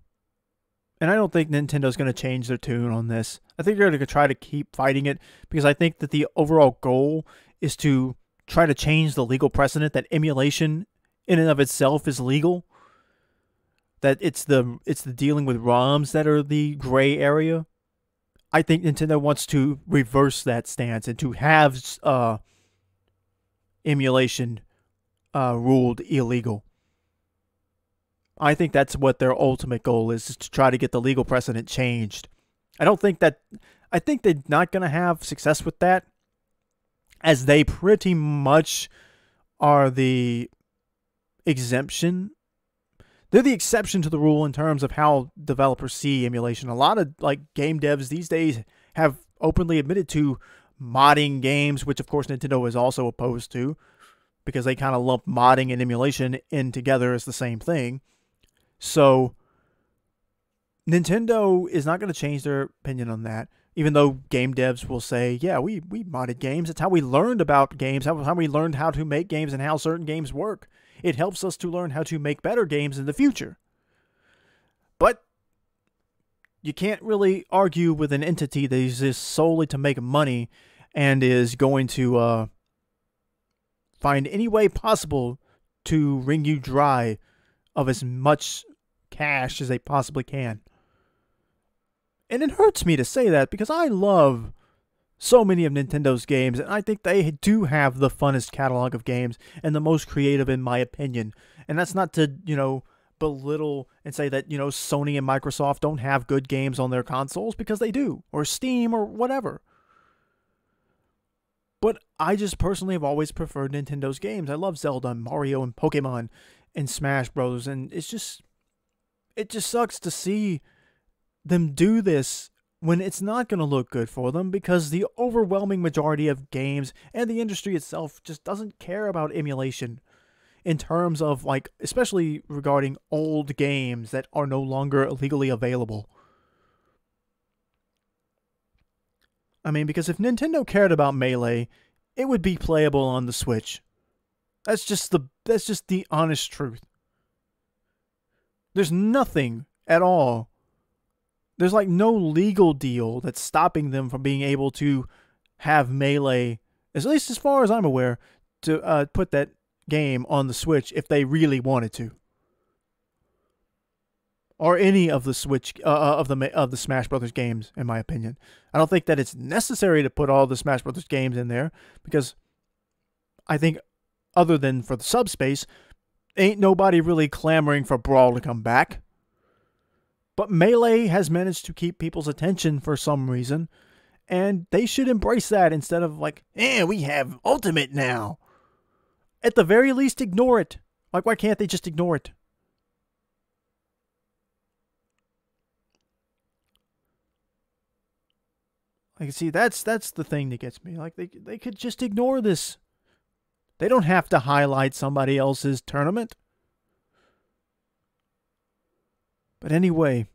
A: and I don't think Nintendo's going to change their tune on this. I think they're going to try to keep fighting it because I think that the overall goal is to try to change the legal precedent that emulation in and of itself is legal. That it's the it's the dealing with ROMs that are the gray area. I think Nintendo wants to reverse that stance and to have uh, emulation uh, ruled illegal. I think that's what their ultimate goal is, is to try to get the legal precedent changed. I don't think that I think they're not going to have success with that as they pretty much are the exemption. They're the exception to the rule in terms of how developers see emulation. A lot of like game devs these days have openly admitted to modding games, which of course Nintendo is also opposed to. because they kind of lump modding and emulation in together as the same thing. So Nintendo is not going to change their opinion on that, even though game devs will say, yeah, we, we modded games. It's how we learned about games, how, how we learned how to make games and how certain games work. It helps us to learn how to make better games in the future. But you can't really argue with an entity that exists solely to make money and is going to uh, find any way possible to wring you dry of as much cash as they possibly can. And it hurts me to say that because I love so many of Nintendo's games, and I think they do have the funnest catalog of games and the most creative, in my opinion. And that's not to, you know, belittle and say that, you know, Sony and Microsoft don't have good games on their consoles because they do, or Steam, or whatever. But I just personally have always preferred Nintendo's games. I love Zelda and Mario and Pokemon and Smash Bros. And it's just, it just sucks to see them do this when it's not going to look good for them because the overwhelming majority of games and the industry itself just doesn't care about emulation in terms of like especially regarding old games that are no longer legally available. I mean because if Nintendo cared about Melee, it would be playable on the Switch. That's just the that's just the honest truth. There's nothing at all there's like no legal deal that's stopping them from being able to have melee, at least as far as I'm aware, to uh, put that game on the Switch if they really wanted to, or any of the Switch uh, uh of the of the Smash Brothers games. In my opinion, I don't think that it's necessary to put all the Smash Brothers games in there because I think, other than for the subspace, ain't nobody really clamoring for Brawl to come back. But Melee has managed to keep people's attention for some reason, and they should embrace that instead of like, eh, we have Ultimate now. At the very least, ignore it. Like, why can't they just ignore it? Like, see, that's that's the thing that gets me. Like, they they could just ignore this. They don't have to highlight somebody else's tournament. But anyway,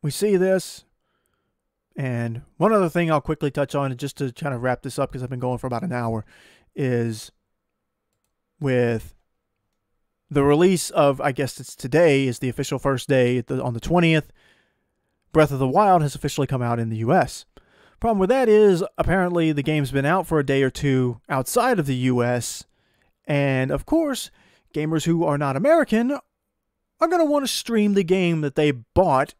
A: we see this. And one other thing I'll quickly touch on, just to kind of wrap this up because I've been going for about an hour, is with the release of, I guess it's today, is the official first day on the 20th. Breath of the Wild has officially come out in the US. Problem with that is, apparently, the game's been out for a day or two outside of the US. And of course, gamers who are not American are going to want to stream the game that they bought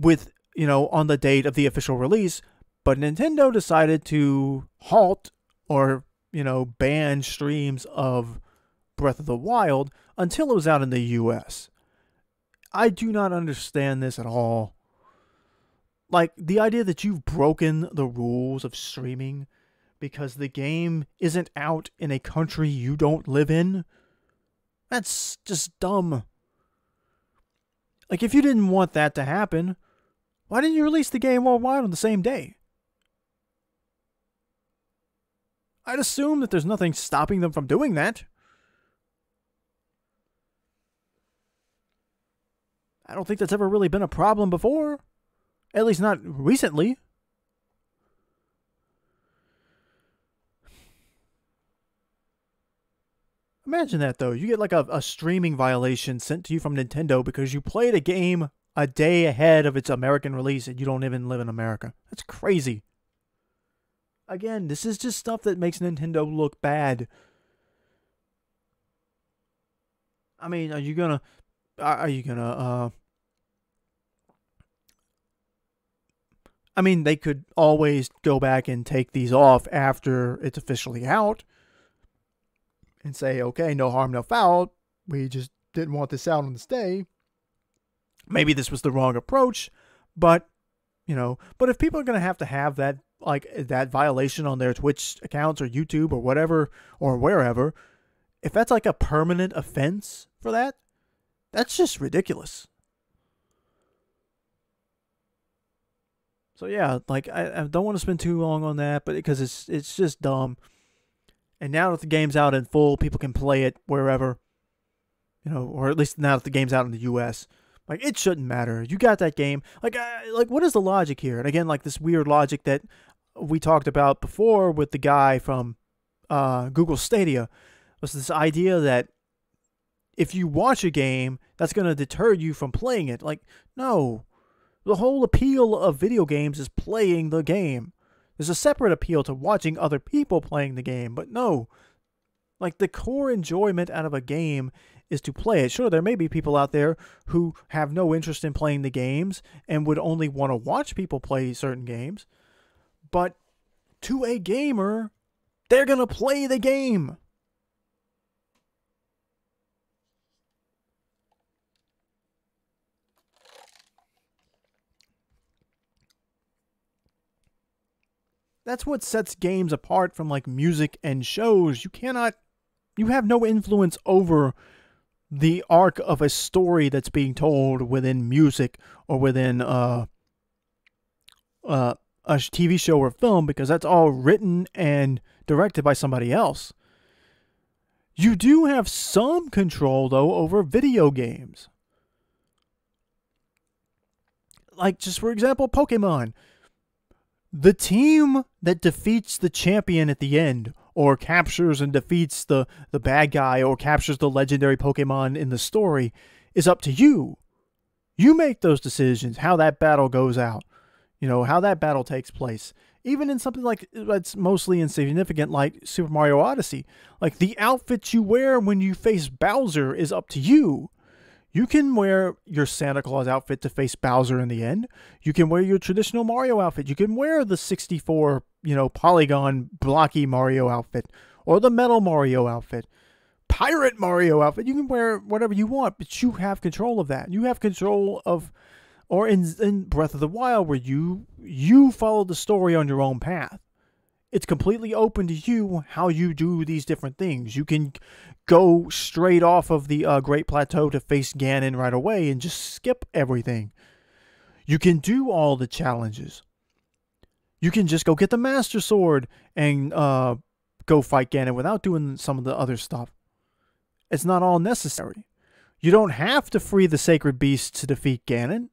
A: with, you know, on the date of the official release, but Nintendo decided to halt or, you know, ban streams of Breath of the Wild until it was out in the US. I do not understand this at all. Like the idea that you've broken the rules of streaming because the game isn't out in a country you don't live in that's just dumb. Like, if you didn't want that to happen, why didn't you release the game worldwide on the same day? I'd assume that there's nothing stopping them from doing that. I don't think that's ever really been a problem before. At least not recently. Imagine that though. You get like a, a streaming violation sent to you from Nintendo because you played a game a day ahead of its American release and you don't even live in America. That's crazy. Again, this is just stuff that makes Nintendo look bad. I mean, are you gonna are you gonna uh I mean, they could always go back and take these off after it's officially out and say, okay, no harm, no foul. We just didn't want this out on this day. Maybe this was the wrong approach, but you know, but if people are going to have to have that like that violation on their Twitch accounts or YouTube or whatever or wherever, if that's like a permanent offense for that, that's just ridiculous. So yeah, like I, I don't want to spend too long on that, but because it's it's just dumb. And now that the game's out in full, people can play it wherever, you know, or at least now that the game's out in the U.S. Like it shouldn't matter. You got that game. Like, uh, like what is the logic here? And again, like this weird logic that we talked about before with the guy from uh, Google Stadia was this idea that if you watch a game, that's going to deter you from playing it. Like, no. The whole appeal of video games is playing the game. There's a separate appeal to watching other people playing the game, but no. Like, the core enjoyment out of a game is to play it. Sure, there may be people out there who have no interest in playing the games and would only want to watch people play certain games, but to a gamer, they're going to play the game. That's what sets games apart from like music and shows. You cannot you have no influence over the arc of a story that's being told within music or within uh, uh, a TV show or film because that's all written and directed by somebody else. You do have some control, though, over video games. Like, just for example, Pokemon. The team that defeats the champion at the end, or captures and defeats the, the bad guy, or captures the legendary Pokemon in the story, is up to you. You make those decisions, how that battle goes out, you know, how that battle takes place. Even in something like that's mostly insignificant, like Super Mario Odyssey. Like the outfit you wear when you face Bowser is up to you. You can wear your Santa Claus outfit to face Bowser in the end. You can wear your traditional Mario outfit. You can wear the 64, you know, polygon blocky Mario outfit or the metal Mario outfit. Pirate Mario outfit. You can wear whatever you want, but you have control of that. You have control of or in in Breath of the Wild where you you follow the story on your own path it's completely open to you how you do these different things. You can go straight off of the uh, Great Plateau to face Ganon right away and just skip everything. You can do all the challenges. You can just go get the Master Sword and uh, go fight Ganon without doing some of the other stuff. It's not all necessary. You don't have to free the Sacred Beast to defeat Ganon.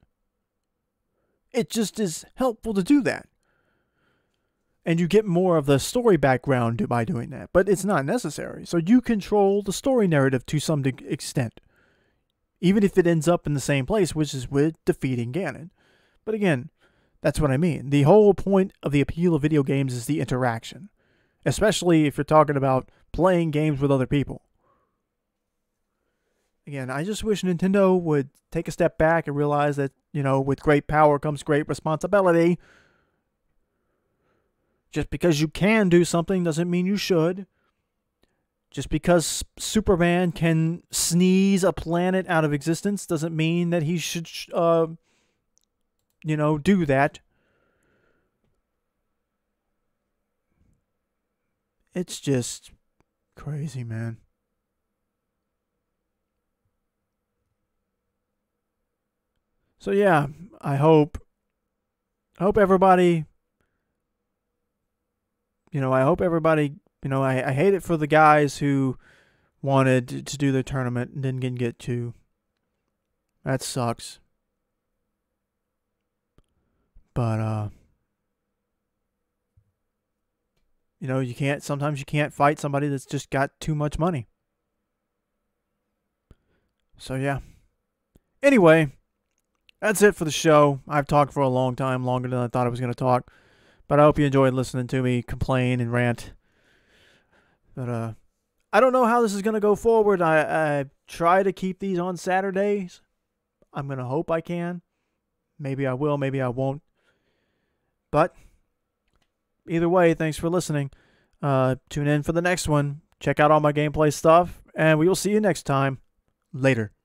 A: It just is helpful to do that and you get more of the story background by doing that, but it's not necessary. So you control the story narrative to some extent, even if it ends up in the same place, which is with defeating Ganon. But again, that's what I mean. The whole point of the appeal of video games is the interaction, especially if you're talking about playing games with other people. Again, I just wish Nintendo would take a step back and realize that, you know, with great power comes great responsibility just because you can do something doesn't mean you should. Just because Superman can sneeze a planet out of existence doesn't mean that he should, uh, you know, do that. It's just crazy, man. So yeah, I hope I hope everybody you know, I hope everybody, you know, I, I hate it for the guys who wanted to, do the tournament and didn't get to. That sucks. But, uh, you know, you can't, sometimes you can't fight somebody that's just got too much money. So, yeah. Anyway, that's it for the show. I've talked for a long time, longer than I thought I was going to talk. But I hope you enjoyed listening to me complain and rant. But uh, I don't know how this is gonna go forward. I, I try to keep these on Saturdays. I'm gonna hope I can. Maybe I will. Maybe I won't. But either way, thanks for listening. Uh, tune in for the next one. Check out all my gameplay stuff, and we will see you next time. Later.